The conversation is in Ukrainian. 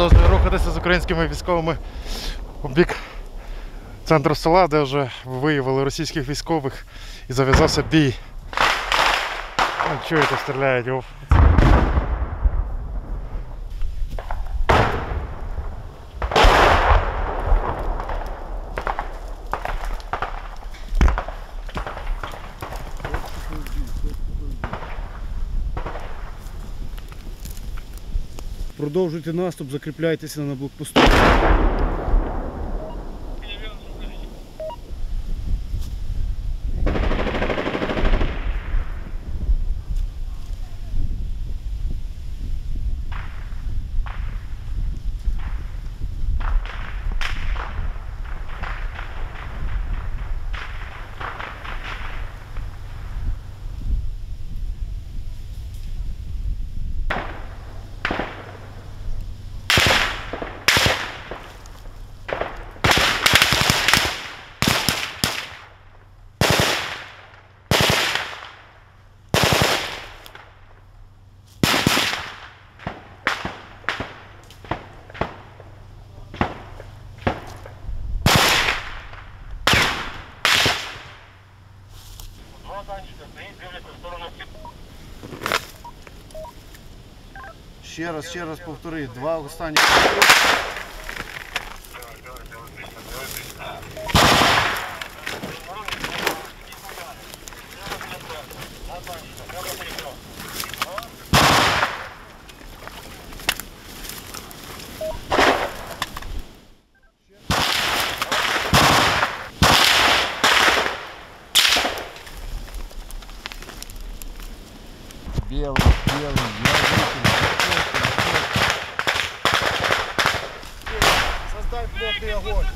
продовжує рухатися з українськими військовими у бік центру села, де вже виявили російських військових і зав'язався бій. Чуєте, стріляють. Продовжуйте наступ, закріпляйтеся на блокпосту. Ще раз, ще раз повтори. Два останні. Белый, белый, я выкину. Создай плотний огонь.